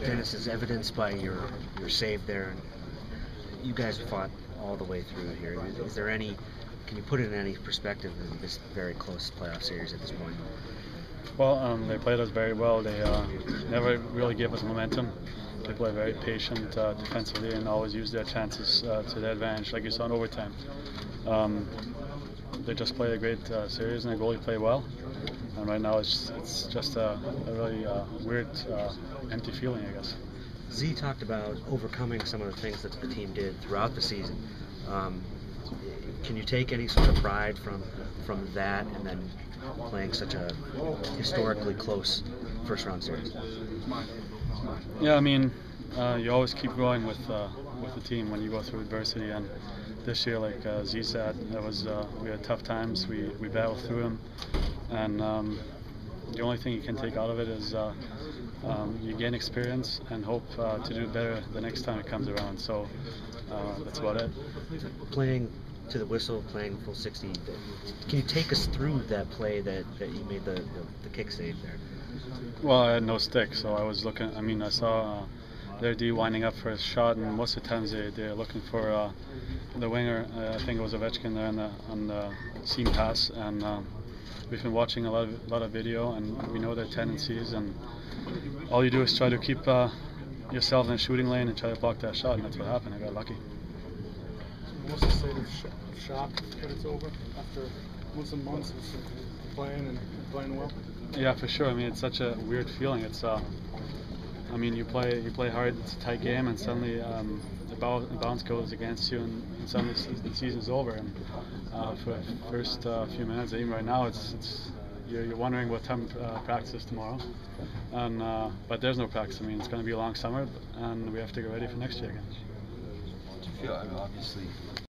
Dennis, is evidenced by your your save there. You guys fought all the way through here. Is, there any? Can you put it in any perspective in this very close playoff series at this point? Well, um, they played us very well. They uh, never really gave us momentum. They play very patient uh, defensively and always use their chances uh, to their advantage, like you saw in overtime. Um, they just played a great uh, series and the goalie played well. And right now it's, it's just a, a really uh, weird, uh, empty feeling, I guess. Z talked about overcoming some of the things that the team did throughout the season. Um, can you take any sort of pride from from that and then playing such a historically close first round series? Yeah, I mean, uh, you always keep growing with uh, with the team when you go through adversity. And this year, like uh, Z said, it was uh, we had tough times. We we battled through them, and um, the only thing you can take out of it is uh, um, you gain experience and hope uh, to do better the next time it comes around. So that's about it. Playing to the whistle, playing full 60. Can you take us through that play that, that you made the, the, the kick save there? Well, I had no stick, so I was looking. I mean, I saw their D winding up for a shot, and most of the times they they're looking for uh, the winger. Uh, I think it was Ovechkin there on the on the seam pass, and um, we've been watching a lot of lot of video, and we know their tendencies. And all you do is try to keep uh, yourself in a shooting lane and try to block that shot, and that's what happened. I got lucky. What's the state of shock that it's over after months and months of playing and playing well? Yeah, for sure. I mean, it's such a weird feeling. It's, uh, I mean, you play you play hard. It's a tight game, and suddenly um, the, bounce goes against you, and, and suddenly the season's over. And uh, for the first uh, few minutes, even right now, it's, it's you're, you're wondering what time uh, practice is tomorrow. And uh, but there's no practice. I mean, it's going to be a long summer, and we have to get ready for next year again. Do you feel? I mean, obviously,